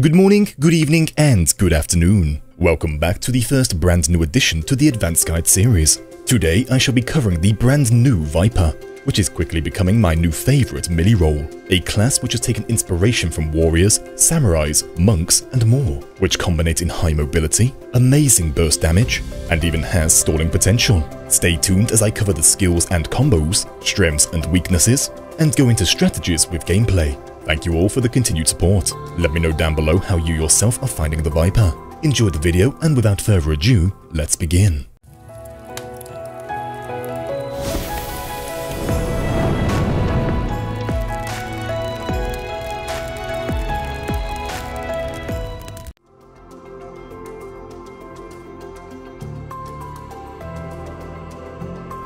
Good morning, good evening, and good afternoon. Welcome back to the first brand new addition to the Advanced Guide series. Today I shall be covering the brand new Viper, which is quickly becoming my new favourite melee role, a class which has taken inspiration from warriors, samurais, monks, and more, which combinate in high mobility, amazing burst damage, and even has stalling potential. Stay tuned as I cover the skills and combos, strengths and weaknesses, and go into strategies with gameplay. Thank you all for the continued support. Let me know down below how you yourself are finding the Viper. Enjoy the video and without further ado, let's begin.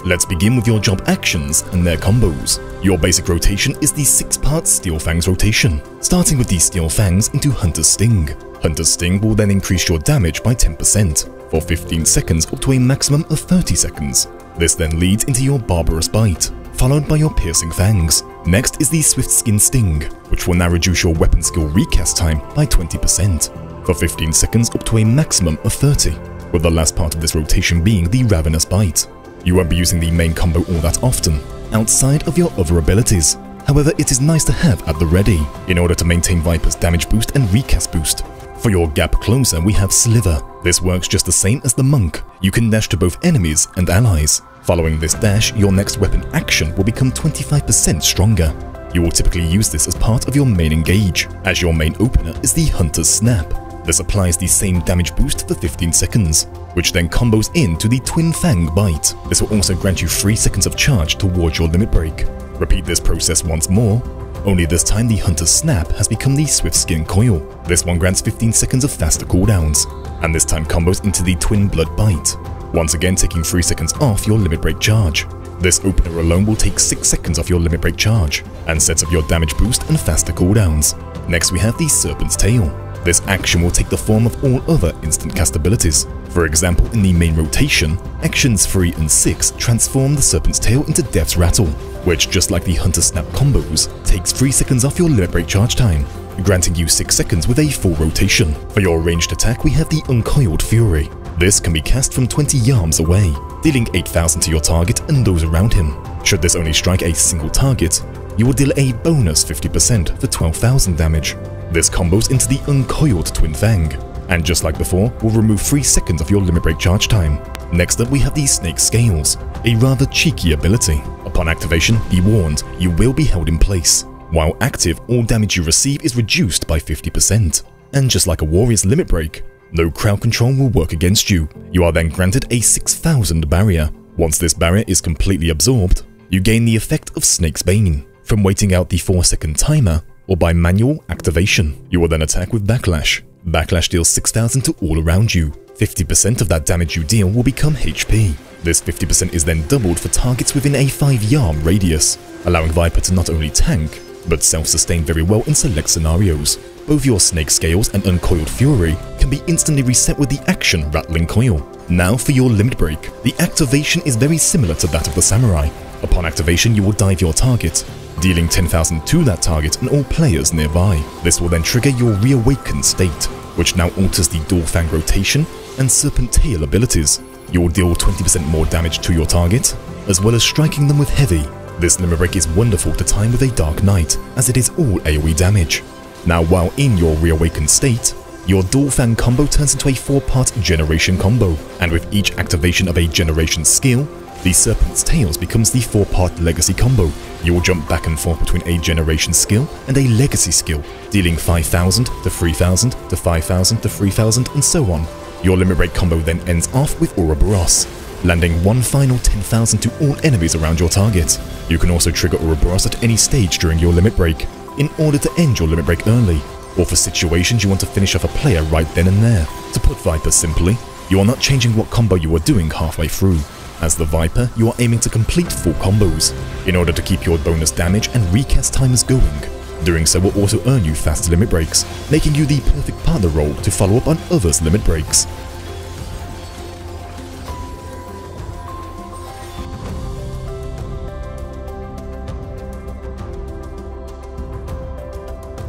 Let's begin with your job actions and their combos. Your basic rotation is the 6-part Steel Fangs rotation, starting with the Steel Fangs into Hunter's Sting. Hunter's Sting will then increase your damage by 10% for 15 seconds up to a maximum of 30 seconds. This then leads into your Barbarous Bite, followed by your Piercing Fangs. Next is the Swift Skin Sting, which will now reduce your weapon skill recast time by 20% for 15 seconds up to a maximum of 30, with the last part of this rotation being the Ravenous Bite. You won't be using the main combo all that often, outside of your other abilities. However, it is nice to have at the ready, in order to maintain Viper's damage boost and recast boost. For your gap closer, we have Slither. This works just the same as the Monk. You can dash to both enemies and allies. Following this dash, your next weapon action will become 25% stronger. You will typically use this as part of your main engage, as your main opener is the Hunter's Snap. This applies the same damage boost for 15 seconds, which then combos into the Twin Fang Bite. This will also grant you 3 seconds of charge towards your limit break. Repeat this process once more, only this time the Hunter's Snap has become the Swift Skin Coil. This one grants 15 seconds of faster cooldowns, and this time combos into the Twin Blood Bite, once again taking 3 seconds off your limit break charge. This opener alone will take 6 seconds off your limit break charge, and sets up your damage boost and faster cooldowns. Next we have the Serpent's Tail. This action will take the form of all other instant cast abilities. For example, in the main rotation, actions 3 and 6 transform the Serpent's Tail into Death's Rattle, which, just like the Hunter Snap combos, takes 3 seconds off your limit break charge time, granting you 6 seconds with a full rotation. For your ranged attack, we have the Uncoiled Fury. This can be cast from 20 yards away, dealing 8000 to your target and those around him. Should this only strike a single target, you will deal a bonus 50% for 12,000 damage. This combos into the Uncoiled Twin Fang, and just like before, will remove 3 seconds of your limit break charge time. Next up we have the Snake Scales, a rather cheeky ability. Upon activation, be warned, you will be held in place. While active, all damage you receive is reduced by 50%. And just like a warrior's limit break, no crowd control will work against you. You are then granted a 6000 barrier. Once this barrier is completely absorbed, you gain the effect of Snake's Bane. From waiting out the 4 second timer, or by manual activation. You will then attack with Backlash. Backlash deals 6000 to all around you. 50% of that damage you deal will become HP. This 50% is then doubled for targets within a 5 yard radius, allowing Viper to not only tank, but self-sustain very well in select scenarios. Both your Snake Scales and Uncoiled Fury can be instantly reset with the action Rattling Coil. Now for your Limit Break. The activation is very similar to that of the Samurai. Upon activation, you will dive your target, dealing 10,000 to that target and all players nearby. This will then trigger your Reawakened state, which now alters the Dual Fang rotation and Serpent Tail abilities. You will deal 20% more damage to your target, as well as striking them with heavy. This limit break is wonderful to time with a Dark Knight, as it is all AoE damage. Now while in your Reawakened state, your Dual Fang combo turns into a 4-part Generation combo, and with each activation of a Generation skill, the Serpent's Tails becomes the 4-part Legacy combo. You will jump back and forth between a Generation skill and a Legacy skill, dealing 5000 to 3000 to 5000 to 3000 and so on. Your Limit Break combo then ends off with Ouroboros, landing one final 10,000 to all enemies around your target. You can also trigger Ouroboros at any stage during your Limit Break, in order to end your Limit Break early, or for situations you want to finish off a player right then and there. To put Viper simply, you are not changing what combo you are doing halfway through. As the Viper, you are aiming to complete full combos, in order to keep your bonus damage and recast timers going. Doing so will also earn you faster limit breaks, making you the perfect partner role to follow up on others' limit breaks.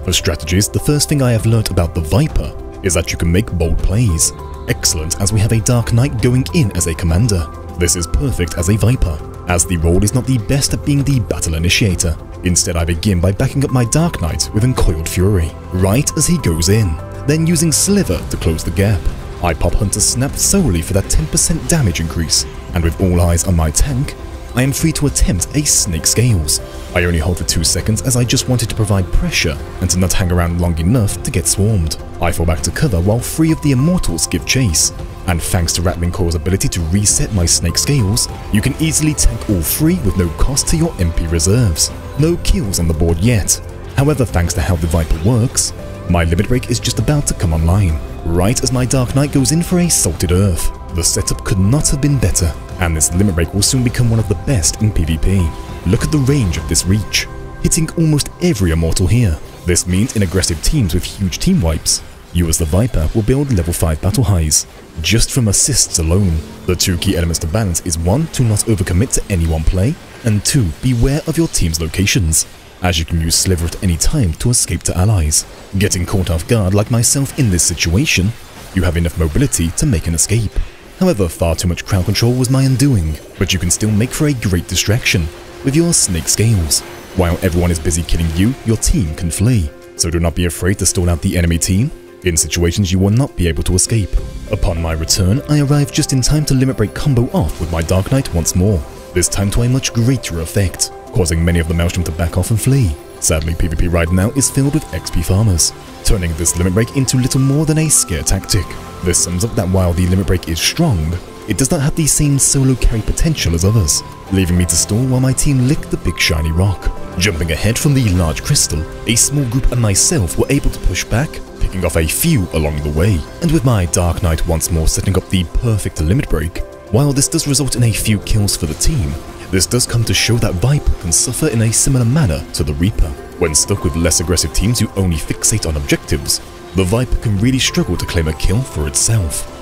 For For strategies, the first thing I have learnt about the Viper is that you can make bold plays. Excellent as we have a Dark Knight going in as a commander. This is perfect as a Viper, as the role is not the best at being the battle initiator. Instead, I begin by backing up my Dark Knight with Uncoiled Fury, right as he goes in, then using Slither to close the gap. I pop Hunter Snap solely for that 10% damage increase, and with all eyes on my tank, I am free to attempt a Snake Scales. I only hold for 2 seconds as I just wanted to provide pressure and to not hang around long enough to get swarmed. I fall back to cover while three of the Immortals give chase, and thanks to Rattling Coil's ability to reset my Snake Scales, you can easily tank all three with no cost to your MP reserves. No kills on the board yet. However, thanks to how the Viper works, my limit break is just about to come online, right as my Dark Knight goes in for a Salted Earth. The setup could not have been better, and this limit break will soon become one of the best in PvP. Look at the range of this reach, hitting almost every immortal here. This means in aggressive teams with huge team wipes, you as the Viper will build level 5 battle highs, just from assists alone. The two key elements to balance is 1. to not overcommit to any one play, and 2. beware of your team's locations, as you can use Slither at any time to escape to allies. Getting caught off guard like myself in this situation, you have enough mobility to make an escape. However, far too much crowd control was my undoing, but you can still make for a great distraction with your snake scales. While everyone is busy killing you, your team can flee, so do not be afraid to stall out the enemy team. In situations you will not be able to escape. Upon my return, I arrive just in time to limit break combo off with my Dark Knight once more, this time to a much greater effect, causing many of the Maelstrom to back off and flee. Sadly, PvP right now is filled with XP farmers, turning this limit break into little more than a scare tactic. This sums up that while the limit break is strong, it does not have the same solo carry potential as others, leaving me to stall while my team lick the big shiny rock. Jumping ahead from the large crystal, a small group and myself were able to push back, picking off a few along the way, and with my Dark Knight once more setting up the perfect limit break. While this does result in a few kills for the team, this does come to show that Viper can suffer in a similar manner to the Reaper. When stuck with less aggressive teams who only fixate on objectives, the Viper can really struggle to claim a kill for itself.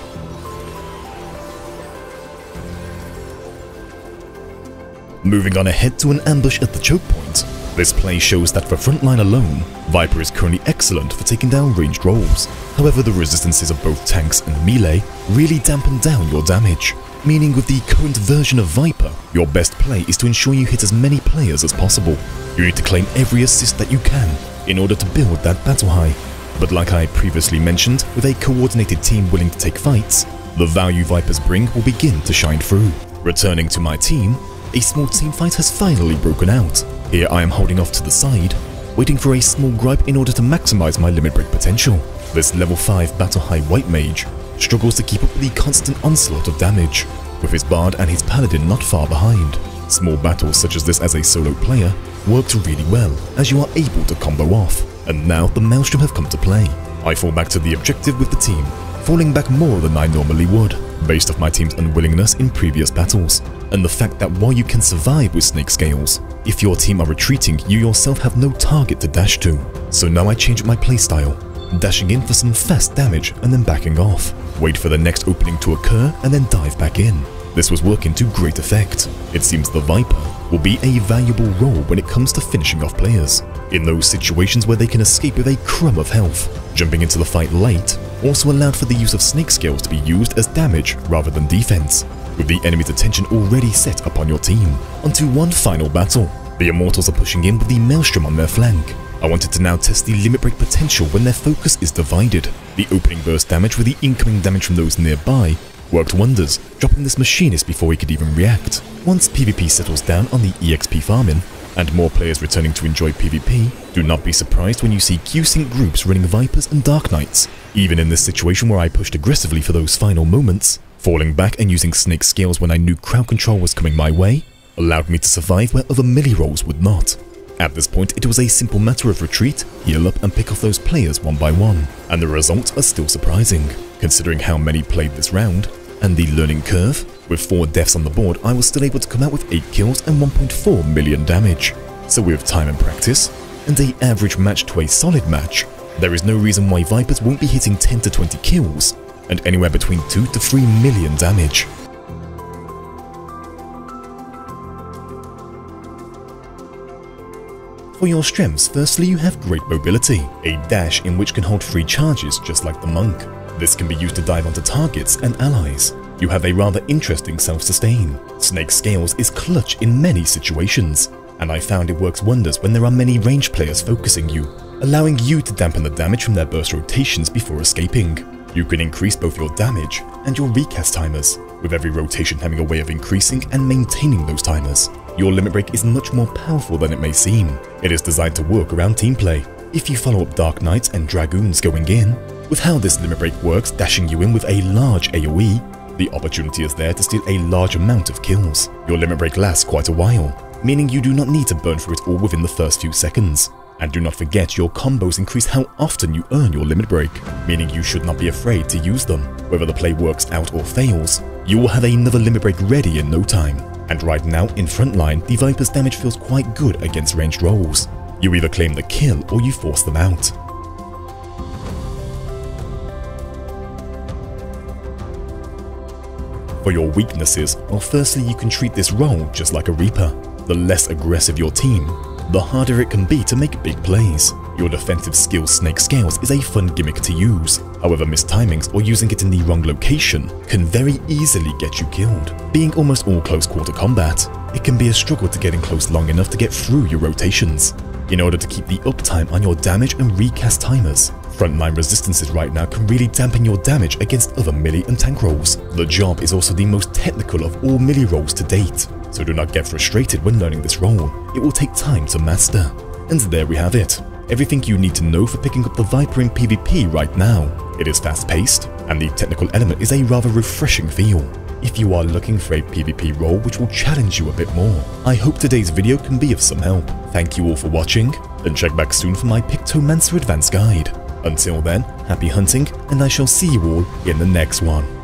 Moving on ahead to an ambush at the choke point, this play shows that for frontline alone, Viper is currently excellent for taking down ranged roles. However, the resistances of both tanks and melee really dampen down your damage, meaning with the current version of Viper, your best play is to ensure you hit as many players as possible. You need to claim every assist that you can in order to build that battle high. But like I previously mentioned, with a coordinated team willing to take fights, the value Vipers bring will begin to shine through. Returning to my team, a small team fight has finally broken out. Here I am holding off to the side, waiting for a small gripe in order to maximize my limit break potential. This level 5 battle high white mage struggles to keep up with the constant onslaught of damage, with his bard and his paladin not far behind. Small battles such as this as a solo player worked really well as you are able to combo off, and now the Maelstrom have come to play. I fall back to the objective with the team, falling back more than I normally would, based off my team's unwillingness in previous battles, and the fact that while you can survive with Snake Scales, if your team are retreating, you yourself have no target to dash to. So now I change my playstyle, dashing in for some fast damage and then backing off. Wait for the next opening to occur and then dive back in. This was working to great effect. It seems the Viper will be a valuable role when it comes to finishing off players, in those situations where they can escape with a crumb of health. Jumping into the fight late also allowed for the use of snake scales to be used as damage rather than defense, with the enemy's attention already set upon your team. Onto one final battle. The Immortals are pushing in with the Maelstrom on their flank, I wanted to now test the limit break potential when their focus is divided. The opening burst damage with the incoming damage from those nearby worked wonders, dropping this machinist before he could even react. Once PvP settles down on the EXP farming, and more players returning to enjoy PvP, do not be surprised when you see Q-Sync groups running Vipers and Dark Knights. Even in this situation where I pushed aggressively for those final moments, falling back and using Snake Scales when I knew crowd control was coming my way, allowed me to survive where other melee roles would not. At this point, it was a simple matter of retreat, heal up and pick off those players one by one, and the results are still surprising, considering how many played this round, and the learning curve. With 4 deaths on the board, I was still able to come out with 8 kills and 1.4 million damage. So with time and practice, and a average match to a solid match, there is no reason why Vipers won't be hitting 10 to 20 kills, and anywhere between 2 to 3 million damage. For your strengths, firstly you have great mobility, a dash in which can hold free charges just like the monk. This can be used to dive onto targets and allies. You have a rather interesting self-sustain. Snake Scales is clutch in many situations, and I found it works wonders when there are many range players focusing you, allowing you to dampen the damage from their burst rotations before escaping. You can increase both your damage and your recast timers, with every rotation having a way of increasing and maintaining those timers. Your limit break is much more powerful than it may seem. It is designed to work around team play. If you follow up Dark Knights and Dragoons going in, with how this limit break works dashing you in with a large AoE, the opportunity is there to steal a large amount of kills. Your limit break lasts quite a while, meaning you do not need to burn through it all within the first few seconds. And do not forget your combos increase how often you earn your limit break, meaning you should not be afraid to use them. Whether the play works out or fails, you will have another limit break ready in no time. And right now, in frontline, the Viper's damage feels quite good against ranged roles. You either claim the kill or you force them out. For your weaknesses, well firstly you can treat this role just like a Reaper. The less aggressive your team, the harder it can be to make big plays. Your defensive skill Snake Scales is a fun gimmick to use, however missed timings or using it in the wrong location can very easily get you killed. Being almost all close quarter combat, it can be a struggle to getting close long enough to get through your rotations. In order to keep the uptime on your damage and recast timers, Frontline resistances right now can really dampen your damage against other melee and tank roles. The job is also the most technical of all melee roles to date, so do not get frustrated when learning this role. It will take time to master. And there we have it. Everything you need to know for picking up the Viper in PvP right now. It is fast-paced, and the technical element is a rather refreshing feel. If you are looking for a PvP role which will challenge you a bit more, I hope today's video can be of some help. Thank you all for watching, and check back soon for my Pictomancer Advanced Guide. Until then, happy hunting, and I shall see you all in the next one.